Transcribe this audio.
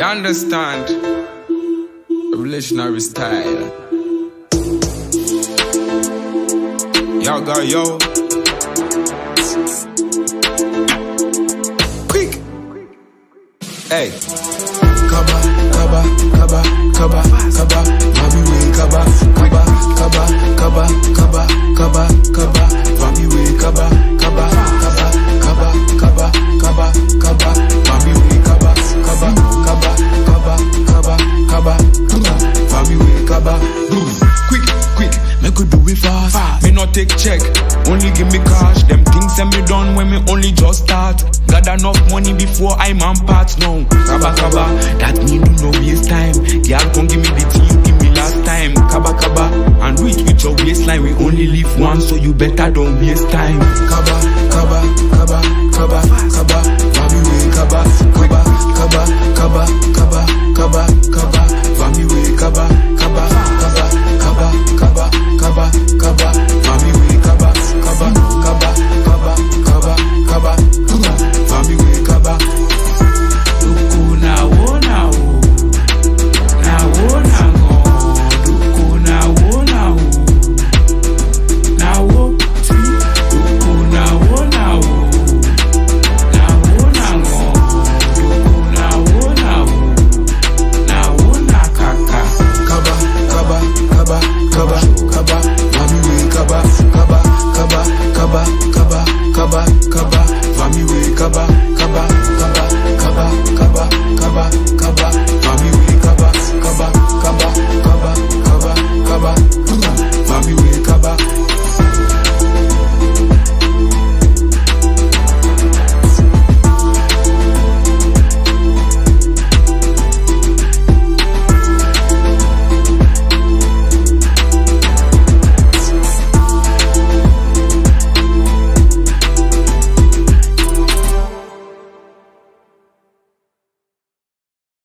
You understand? Revolutionary style. Yo, got yo. Quick. Hey. Kaba, kaba, kaba, kaba, kaba, take check, only give me cash. Them things that me done when me only just start. Got enough money before I'm on parts now. Kaba kaba, that me do no waste time. Girl, come give me the thing you give me last time. Kaba kaba, and do it with your waistline. We only live once, so you better don't waste time. Kaba, kaba, kaba, kaba, kaba, kaba, kaba, kaba, kaba, kaba,